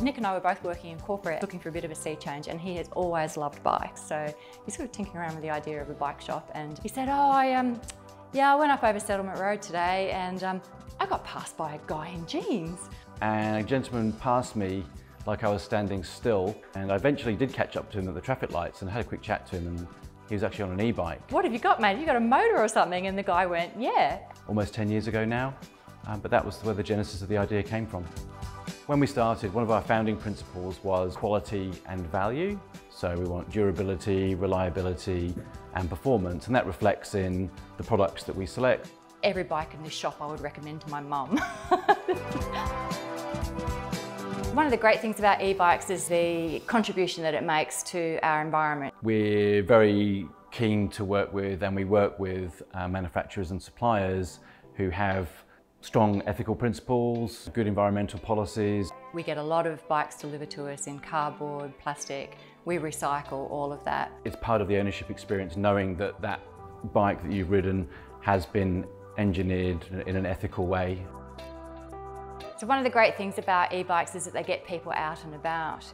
Nick and I were both working in corporate, looking for a bit of a sea change, and he has always loved bikes. So he's sort of tinkering around with the idea of a bike shop, and he said, oh, I, um, yeah, I went up over Settlement Road today, and um, I got passed by a guy in jeans. And a gentleman passed me like I was standing still, and I eventually did catch up to him at the traffic lights and had a quick chat to him, and he was actually on an e-bike. What have you got, mate? Have you got a motor or something? And the guy went, yeah. Almost 10 years ago now, um, but that was where the genesis of the idea came from. When we started, one of our founding principles was quality and value. So we want durability, reliability and performance, and that reflects in the products that we select. Every bike in this shop I would recommend to my mum. One of the great things about e-bikes is the contribution that it makes to our environment. We're very keen to work with and we work with uh, manufacturers and suppliers who have strong ethical principles, good environmental policies. We get a lot of bikes delivered to us in cardboard, plastic. We recycle all of that. It's part of the ownership experience knowing that that bike that you've ridden has been engineered in an ethical way. So one of the great things about e-bikes is that they get people out and about.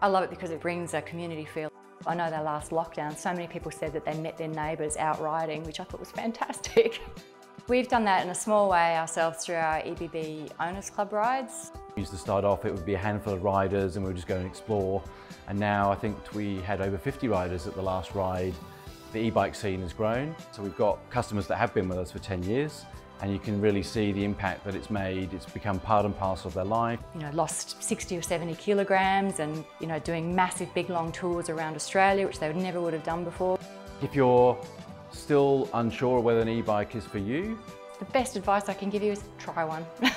I love it because it brings a community feel. I know their last lockdown, so many people said that they met their neighbours out riding, which I thought was fantastic. We've done that in a small way ourselves through our EBB Owners Club rides. We used to start off, it would be a handful of riders and we would just go and explore. And now I think we had over 50 riders at the last ride. The e-bike scene has grown. So we've got customers that have been with us for 10 years and you can really see the impact that it's made. It's become part and parcel of their life. You know, lost 60 or 70 kilograms and, you know, doing massive big long tours around Australia, which they would never would have done before. If you're Still unsure whether an e-bike is for you? The best advice I can give you is try one.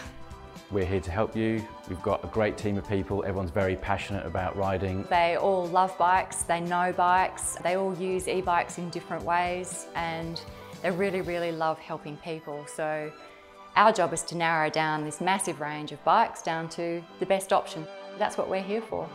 We're here to help you. We've got a great team of people. Everyone's very passionate about riding. They all love bikes, they know bikes, they all use e-bikes in different ways and they really, really love helping people. So our job is to narrow down this massive range of bikes down to the best option. That's what we're here for.